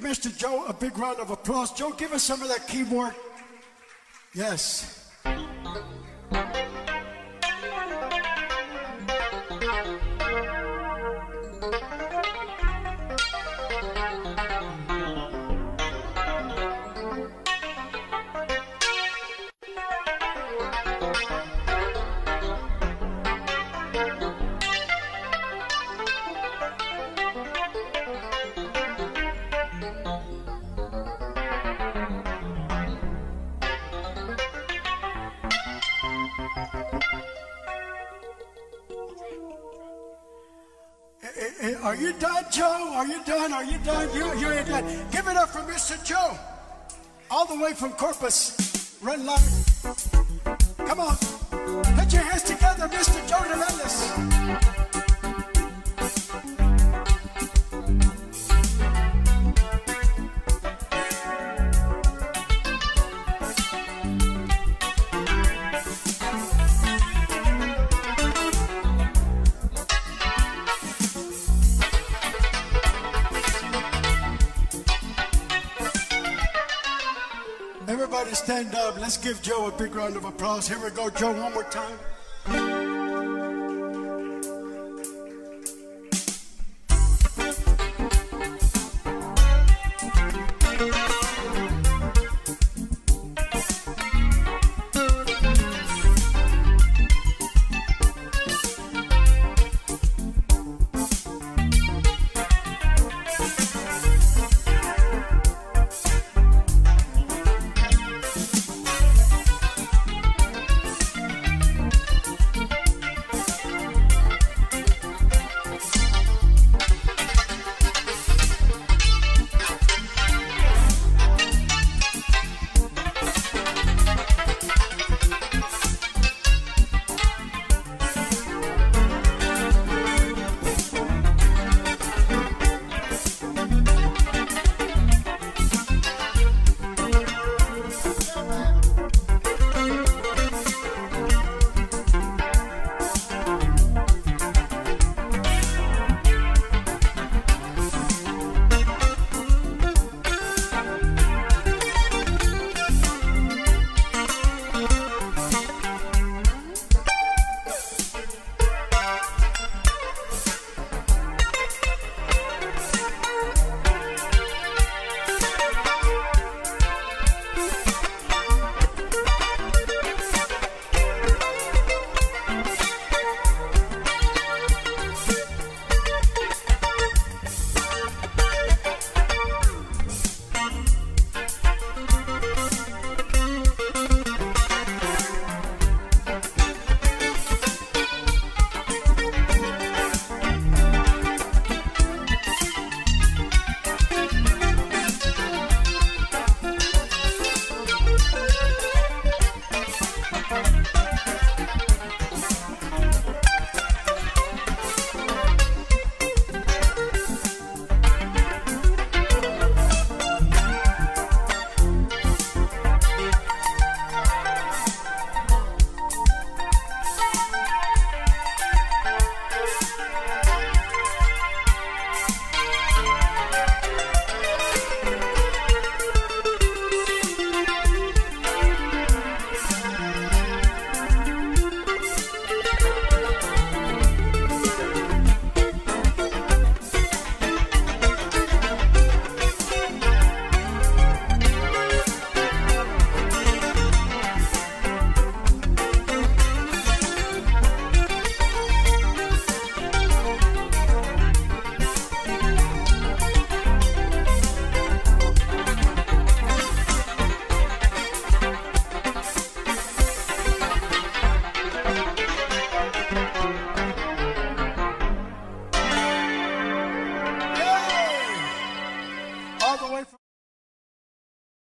Mr. Joe a big round of applause. Joe, give us some of that keyboard. Yes. Are you done, Joe? Are you done? Are you done? You, you ain't done. Give it up for Mr. Joe. All the way from Corpus. Run line. Come on. Everybody stand up. Let's give Joe a big round of applause. Here we go, Joe, one more time.